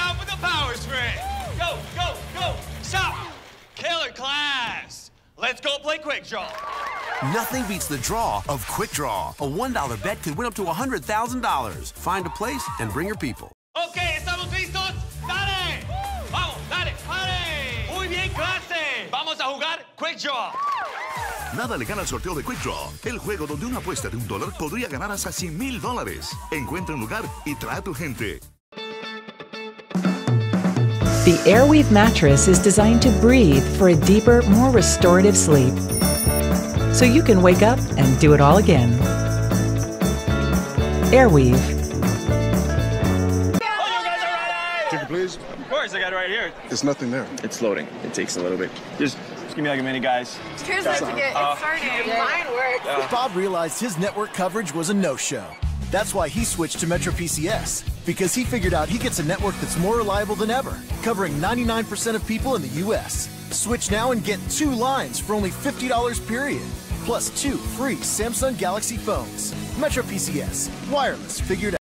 out with the power spring. Go, go, go. Stop. Killer class. Let's go play quick draw. Nothing beats the draw of Quick Draw. A $1 bet could win up to $100,000. Find a place and bring your people. Ok, ¿estamos listos? ¡Dale! ¡Vamos, dale, dale! Muy bien, clase. Vamos a jugar quick draw. Nada le gana al sorteo de Quick Draw, el juego donde una apuesta de un dólar podría ganar hasta 100 mil dólares. Encuentra un lugar y trae a tu gente. The Airweave mattress is designed to breathe for a deeper, more restorative sleep. So you can wake up and do it all again. Airweave. Oh, you guys are ready? Ticket, please. Of course, I got it right here. There's nothing there. It's loading. It takes a little bit. Just, just give me like a minute, guys. Here's my ticket. Uh, It's starting. Mine works. Bob realized his network coverage was a no-show. That's why he switched to Metro PCS, because he figured out he gets a network that's more reliable than ever, covering 99% of people in the U.S. Switch now and get two lines for only $50 period, plus two free Samsung Galaxy phones. Metro PCS, wireless figured out.